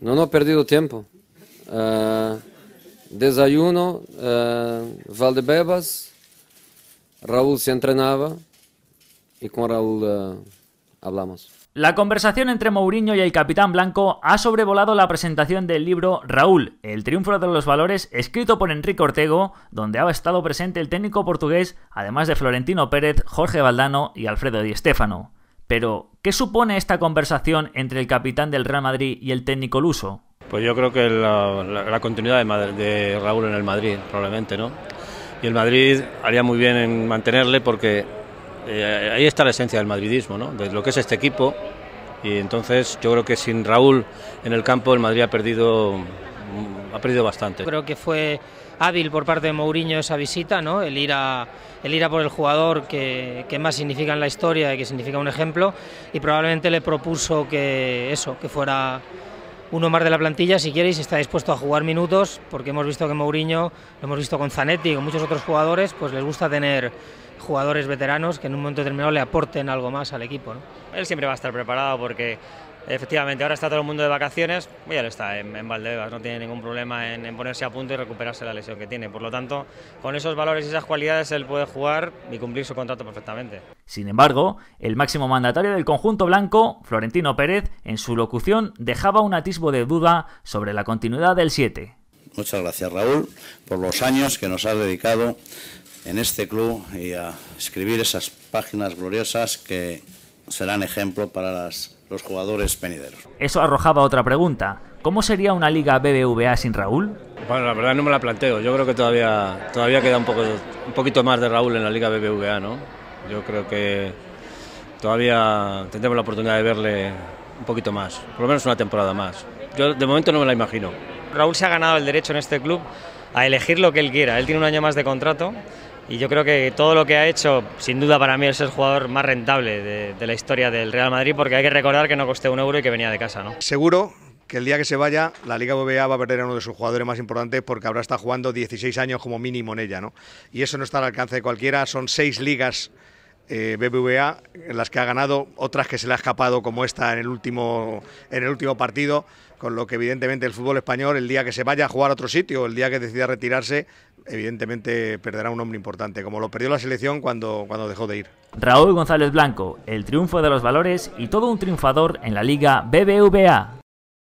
No, no he perdido tiempo. Eh, desayuno, eh, Valdebebas, Raúl se entrenaba y con Raúl eh, hablamos. La conversación entre Mourinho y el capitán blanco ha sobrevolado la presentación del libro Raúl, el triunfo de los valores, escrito por Enrique Ortego, donde ha estado presente el técnico portugués, además de Florentino Pérez, Jorge Valdano y Alfredo Di Stéfano. Pero, ¿qué supone esta conversación entre el capitán del Real Madrid y el técnico luso? Pues yo creo que la, continuidad de, Raúl en el Madrid, probablemente, ¿no? Y el Madrid haría muy bien en mantenerle porque eh, ahí está la esencia del madridismo, ¿no? De lo que es este equipo. Y entonces yo creo que sin Raúl en el campo el Madrid ha perdido, ha perdido bastante. Creo que fue hábil por parte de Mourinho esa visita, ¿no? el, ir a, el ir a por el jugador que, más significa en la historia y que significa un ejemplo, y probablemente le propuso que eso, que fuera uno más de la plantilla, si queréis, está dispuesto a jugar minutos, porque hemos visto que Mourinho, lo hemos visto con Zanetti y con muchos otros jugadores, pues les gusta tener jugadores veteranos que en un momento determinado le aporten algo más al equipo. Él siempre va a estar preparado porque Efectivamente, ahora está todo el mundo de vacaciones, ya lo está en, en Valdebebas, no tiene ningún problema en, ponerse a punto y recuperarse la lesión que tiene. Por lo tanto, con esos valores y esas cualidades él puede jugar y cumplir su contrato perfectamente. Sin embargo, el máximo mandatario del conjunto blanco, Florentino Pérez, en su locución dejaba un atisbo de duda sobre la continuidad del 7. Muchas gracias Raúl por los años que nos has dedicado en este club y a escribir esas páginas gloriosas que serán ejemplo para las los jugadores venideros. Eso arrojaba otra pregunta. ¿Cómo sería una liga BBVA sin Raúl? Bueno, la verdad no me la planteo. Yo creo que todavía, todavía queda un, poco, un poquito más de Raúl en la liga BBVA, ¿no? Yo creo que todavía tendremos la oportunidad de verle un poquito más, por lo menos una temporada más. Yo de momento no me la imagino. Raúl se ha ganado el derecho en este club a elegir lo que él quiera. Él tiene un año más de contrato y yo creo que todo lo que ha hecho, sin duda para mí es el jugador más rentable de, la historia del Real Madrid, porque hay que recordar que no costé un euro y que venía de casa. ¿no? Seguro que el día que se vaya, la Liga BBVA va a perder a uno de sus jugadores más importantes porque habrá estado jugando 16 años como mínimo en ella, ¿no? Y eso no está al alcance de cualquiera, son seis ligas eh, BBVA en las que ha ganado, otras que se le ha escapado como esta en el último, en el último partido, con lo que evidentemente el fútbol español, el día que se vaya a jugar a otro sitio, el día que decida retirarse, evidentemente perderá un hombre importante, como lo perdió la selección cuando, cuando dejó de ir. Raúl González Blanco, el triunfo de los valores y todo un triunfador en la Liga BBVA.